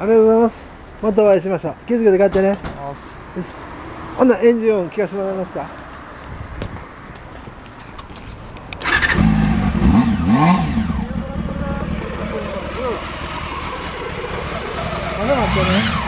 ありがとうございます。またお会いしましょう。気づけて帰ってね。よし。ほんならエンジン音聞かせてもらえますか？まだ待ってね